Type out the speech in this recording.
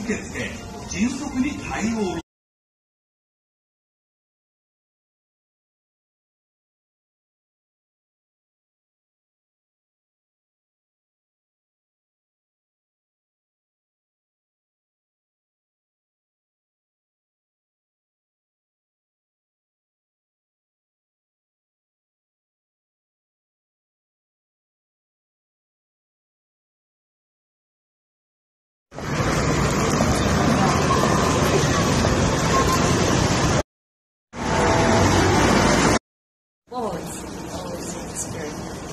受けて迅速に対応 of, experience.